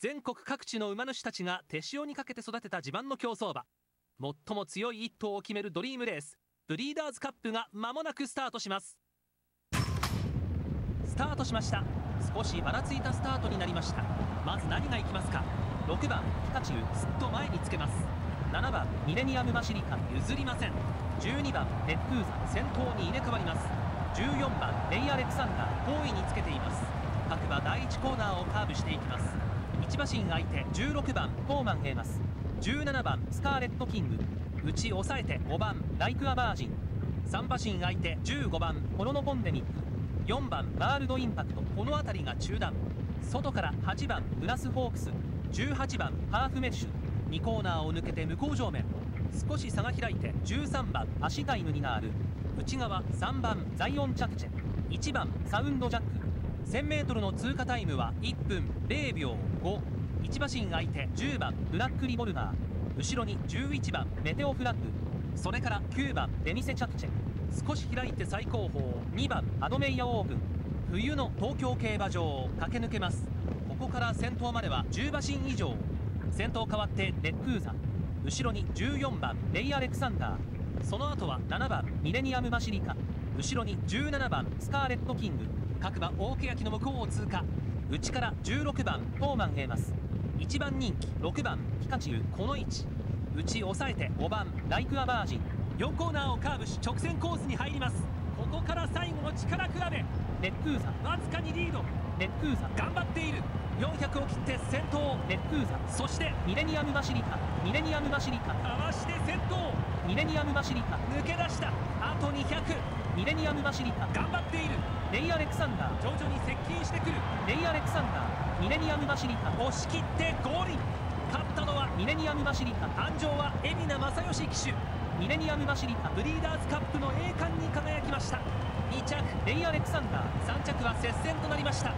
全国各地の馬主たちが手塩にかけて育てた地盤の競走馬。最も強い一頭を決めるドリームレース。ブリーダーズカップが間もなくスタートします。スタートしました。少しばらついたスタートになりました。まず何がいきますか。6番ピカチュウ。すっと前につけます。7番ミレニアムマシリカ。譲りません。12番レックーザ。先頭に入れ替わります。14番レイ・アレクサンダー。後位につけています。各馬第1コーナーをカーブしていきます。1馬身相手16番フォーマンエーマス17番スカーレットキング。内抑えて5番ライク・アバージン。3馬身相手15番コロノポンデミ。ック4番ワールドインパクト。この辺りが中段外から8番グラスホークス。18番ハーフメッシュ。2コーナーを抜けて向こう上面。少し差が開いて13番足タイムになる。内側3番ザイオン着地1番サウンドジャック。1000m の通過タイムは1分0秒51馬身相手10番ブラックリボルバー。後ろに11番メテオフラッグ。それから9番レミセチャクチェ。少し開いて最高峰2番アドメイヤオープン。冬の東京競馬場を駆け抜けます。ここから先頭までは10馬身以上。先頭変わってレックーザ。後ろに14番レイ・アレクサンダー。その後は7番ミレニアム・マシリカ。後ろに17番スカーレット・キング。各馬大欅の向こうを通過。内から16番フォーマン・エーマス1番人気6番ピカチュウこの位置。内抑えて5番ライク・アバージン。4コーナーをカーブし直線コースに入ります。ここから最後の力比べ。レックーザわずかにリード。レックーザ頑張っている。400を切って先頭。レックーザそしてミレニアムバシリカミレニアムバシリカかわして先頭。ミレニアムバシリカ抜け出した。あと200ミレニアムバシリカ頑張っているレイ・アレクサンダー徐々に接近してくる。レイ・アレクサンダーミレニアムバシリカ押し切ってゴール。勝ったのはミレニアムバシリカ誕生は海老名正義騎手。ミレニアムバシリカブリーダーズカップの栄冠に輝きました。2着レイ・アレクサンダー。3着は接戦となりました。